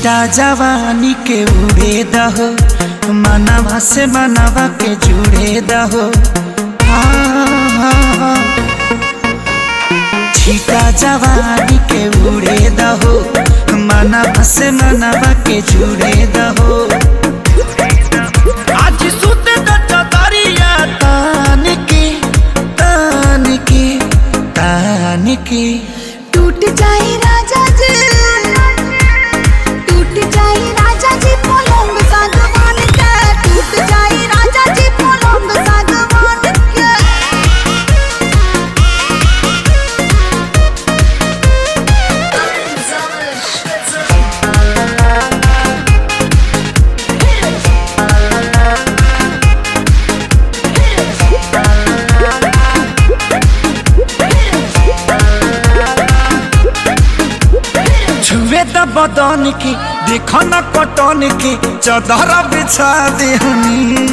छीटा जवानी के उड़े दहो, मनवा से मनवा के जुड़े दहो। छीटा जवानी के उड़े दहो, मनावा से मनवा के जुड़े दहो द बदन के देखो न कटन की चदर बिछा देहनी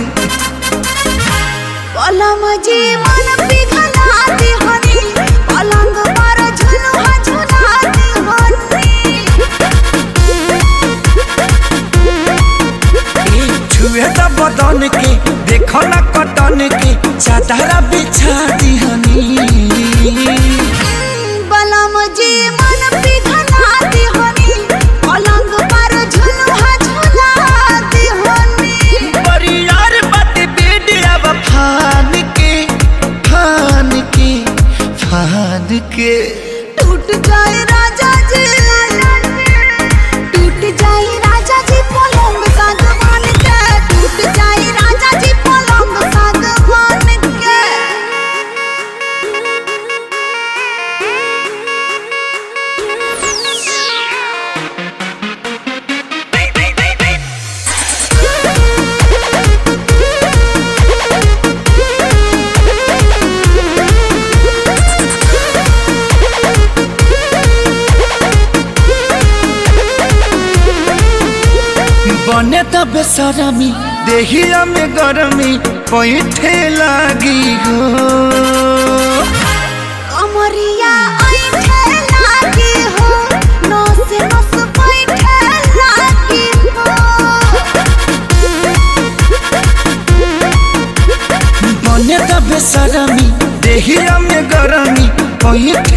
पलम जी मन पिघला दे हनी। पलंग पर झुलुहा झुला दे हनी। छुए द बदन की देखो न कटन की चदर बिछा देहनी के बने तब बेसरमी देहिया में गरमी पैठे लागी हो। कमरिया ऐठे लागी हो नस नस बैठे लागी हो। बने त बेसरमी देहिया में गरमी पैठे